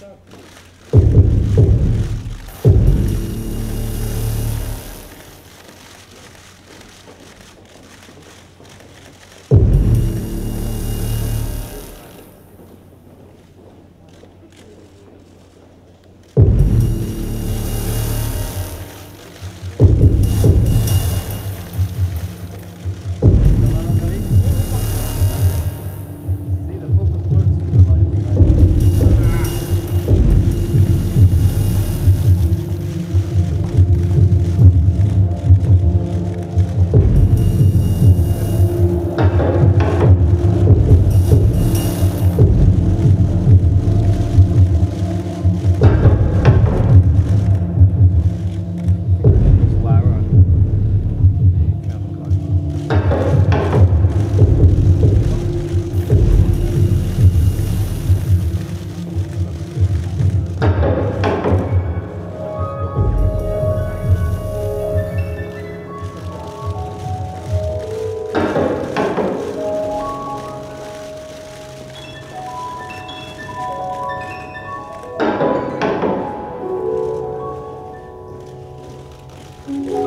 так. 嗯